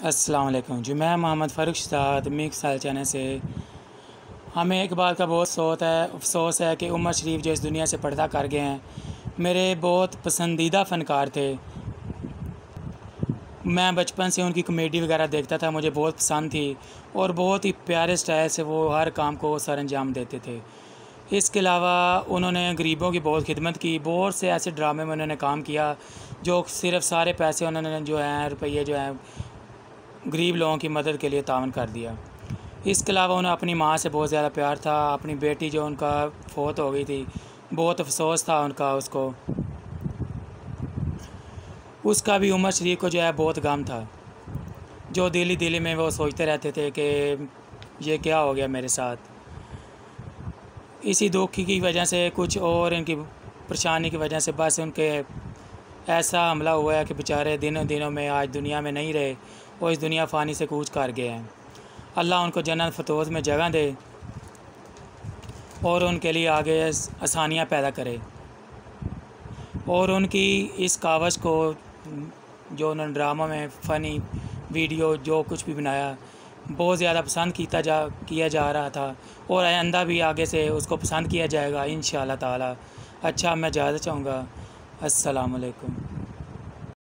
अस्सलाम वालेकुम जी, मैं मोहम्मद फ़ारूक शहजाद मिक्स साल चैनल से। हमें एक बात का बहुत सोच है, अफसोस है कि उमर शरीफ जो इस दुनिया से पर्दा कर गए हैं, मेरे बहुत पसंदीदा फ़नकार थे। मैं बचपन से उनकी कॉमेडी वगैरह देखता था, मुझे बहुत पसंद थी और बहुत ही प्यारे स्टाइल से वो हर काम को सर अंजाम देते थे। इसके अलावा उन्होंने गरीबों की बहुत खिदमत की, बहुत से ऐसे ड्रामे में उन्होंने काम किया, जो सिर्फ़ सारे पैसे उन्होंने जो हैं, रुपये जो हैं गरीब लोगों की मदद के लिए तावन कर दिया। इसके अलावा उन्हें अपनी माँ से बहुत ज़्यादा प्यार था। अपनी बेटी जो उनका फोत हो गई थी, बहुत अफसोस था उनका उसको। उसका भी उमर शरीफ को जो है बहुत गम था। जो दिली दिली में वो सोचते रहते थे कि ये क्या हो गया मेरे साथ। इसी दुख की वजह से कुछ और इनकी परेशानी की वजह से बस उनके ऐसा हमला हुआ है कि बेचारे दिनों दिनों में आज दुनिया में नहीं रहे। और इस दुनिया फ़ानी से कूच कर गए हैं। अल्लाह उनको जन्नत फतोज़ में जगह दे और उनके लिए आगे आसानियाँ पैदा करे। और उनकी इस कावश को जो उन्होंने ड्रामा में फ़नी वीडियो जो कुछ भी बनाया, बहुत ज़्यादा पसंद किया जा किया जा रहा था और आइंदा भी आगे से उसको पसंद किया जाएगा इन ताला। अच्छा मैं ज़्यादा चाहूँगा। असलकुम